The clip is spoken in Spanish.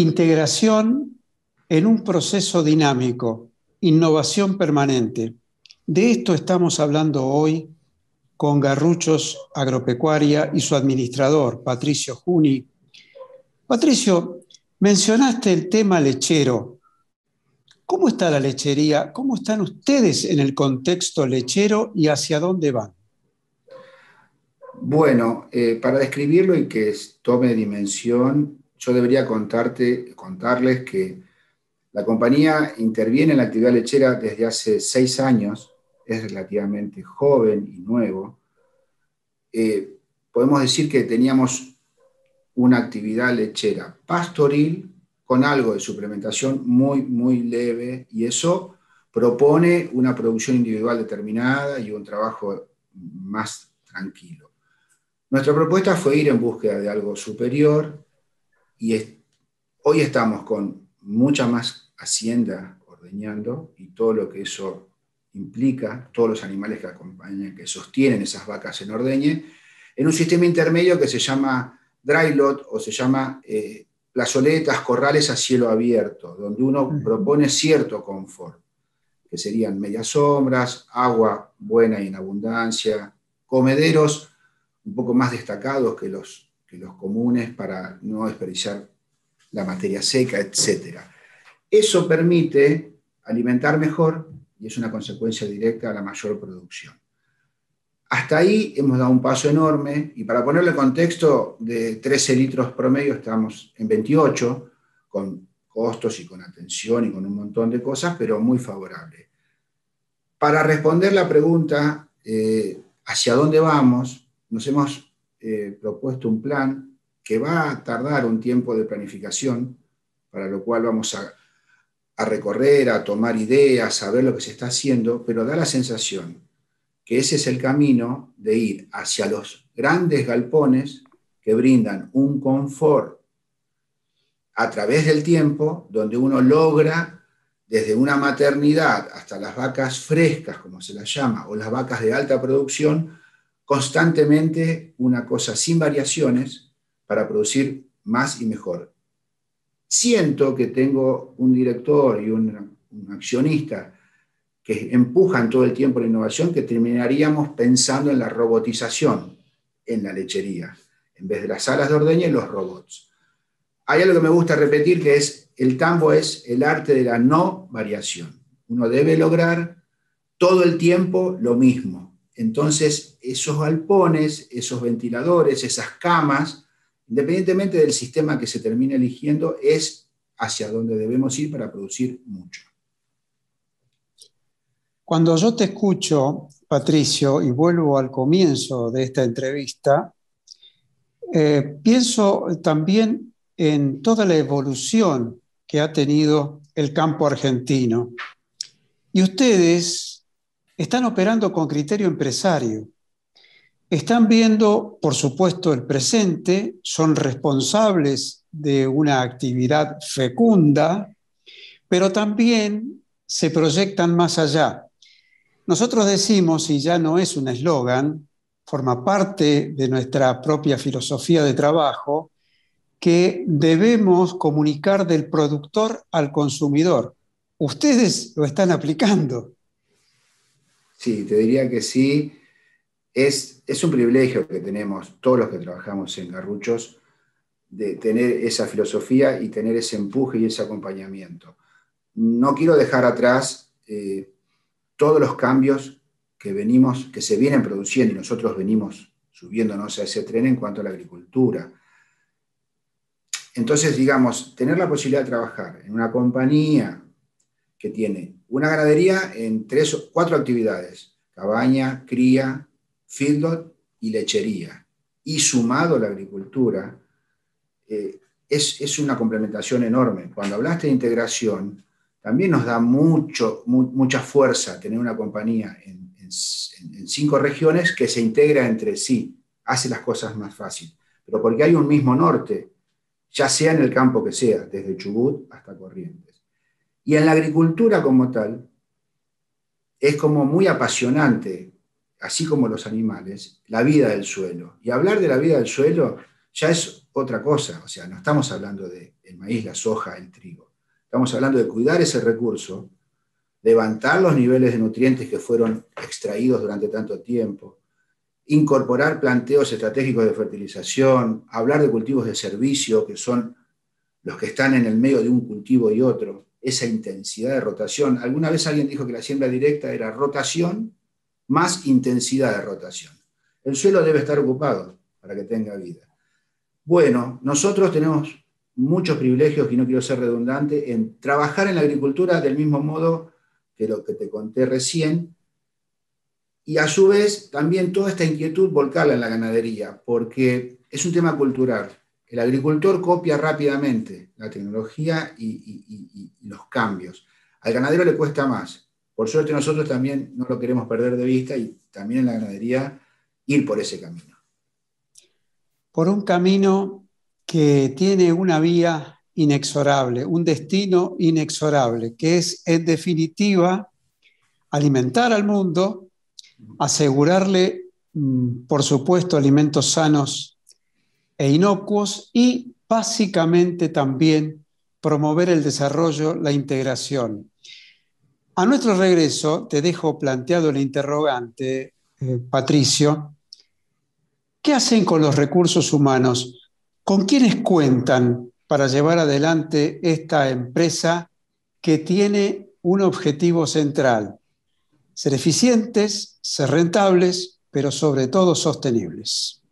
integración en un proceso dinámico, innovación permanente. De esto estamos hablando hoy con Garruchos Agropecuaria y su administrador, Patricio Juni. Patricio, mencionaste el tema lechero. ¿Cómo está la lechería? ¿Cómo están ustedes en el contexto lechero y hacia dónde van? Bueno, eh, para describirlo y que tome dimensión, yo debería contarles que la compañía interviene en la actividad lechera desde hace seis años es relativamente joven y nuevo, eh, podemos decir que teníamos una actividad lechera pastoril con algo de suplementación muy, muy leve y eso propone una producción individual determinada y un trabajo más tranquilo. Nuestra propuesta fue ir en búsqueda de algo superior y hoy estamos con mucha más hacienda ordeñando y todo lo que eso implica todos los animales que acompañan, que sostienen esas vacas en ordeñe, en un sistema intermedio que se llama dry lot o se llama eh, plazoletas, corrales a cielo abierto, donde uno propone cierto confort, que serían medias sombras, agua buena y en abundancia, comederos un poco más destacados que los, que los comunes para no desperdiciar la materia seca, etc. Eso permite alimentar mejor y es una consecuencia directa a la mayor producción. Hasta ahí hemos dado un paso enorme y para ponerle contexto, de 13 litros promedio estamos en 28, con costos y con atención y con un montón de cosas, pero muy favorable. Para responder la pregunta, eh, ¿hacia dónde vamos? Nos hemos eh, propuesto un plan que va a tardar un tiempo de planificación, para lo cual vamos a a recorrer, a tomar ideas, a ver lo que se está haciendo, pero da la sensación que ese es el camino de ir hacia los grandes galpones que brindan un confort a través del tiempo, donde uno logra desde una maternidad hasta las vacas frescas, como se las llama, o las vacas de alta producción, constantemente una cosa sin variaciones para producir más y mejor siento que tengo un director y un, accionista que empujan todo el tiempo la innovación, que terminaríamos pensando en la robotización en la lechería, en vez de las salas de ordeña, los robots. Hay algo que me gusta repetir, que es el tambo es el arte de la no variación. Uno debe lograr todo el tiempo lo mismo. Entonces, esos galpones, esos ventiladores, esas camas, independientemente del sistema que se termine eligiendo, es hacia donde debemos ir para producir mucho. Cuando yo te escucho, Patricio, y vuelvo al comienzo de esta entrevista, eh, pienso también en toda la evolución que ha tenido el campo argentino. Y ustedes están operando con criterio empresario. Están viendo, por supuesto, el presente, son responsables de una actividad fecunda, pero también se proyectan más allá. Nosotros decimos, y ya no es un eslogan, forma parte de nuestra propia filosofía de trabajo, que debemos comunicar del productor al consumidor. Ustedes lo están aplicando. Sí, te diría que sí es, un privilegio que tenemos todos los que trabajamos en Garruchos de tener esa filosofía y tener ese empuje y ese acompañamiento. No quiero dejar atrás eh, todos los cambios que, venimos, que se vienen produciendo y nosotros venimos subiéndonos a ese tren en cuanto a la agricultura. Entonces, digamos, tener la posibilidad de trabajar en una compañía que tiene una ganadería en tres o cuatro actividades, cabaña, cría, feedlot y lechería, y sumado a la agricultura, eh, es, una complementación enorme. Cuando hablaste de integración, también nos da mucho, mucha fuerza tener una compañía en, cinco regiones que se integra entre sí, hace las cosas más fáciles, pero porque hay un mismo norte, ya sea en el campo que sea, desde Chubut hasta Corrientes. Y en la agricultura como tal, es como muy apasionante así como los animales, la vida del suelo. Y hablar de la vida del suelo ya es otra cosa. O sea, no estamos hablando del maíz, la soja, el trigo. Estamos hablando de cuidar ese recurso, levantar los niveles de nutrientes que fueron extraídos durante tanto tiempo, incorporar planteos estratégicos de fertilización, hablar de cultivos de servicio, que son los que están en el medio de un cultivo y otro, esa intensidad de rotación. Alguna vez alguien dijo que la siembra directa era rotación más intensidad de rotación. El suelo debe estar ocupado para que tenga vida. Bueno, nosotros tenemos muchos privilegios, y no quiero ser redundante, en trabajar en la agricultura del mismo modo que lo que te conté recién, y a su vez también toda esta inquietud volcarla en la ganadería, porque es un tema cultural. El agricultor copia rápidamente la tecnología y, los cambios. Al ganadero le cuesta más. Por suerte nosotros también no lo queremos perder de vista y también en la ganadería ir por ese camino por un camino que tiene una vía inexorable, un destino inexorable, que es en definitiva alimentar al mundo, asegurarle, mm, por supuesto, alimentos sanos e inocuos y básicamente también promover el desarrollo, la integración. A nuestro regreso, te dejo planteado el interrogante, eh, Patricio, ¿Qué hacen con los recursos humanos? ¿Con quiénes cuentan para llevar adelante esta empresa que tiene un objetivo central? Ser eficientes, ser rentables, pero sobre todo sostenibles.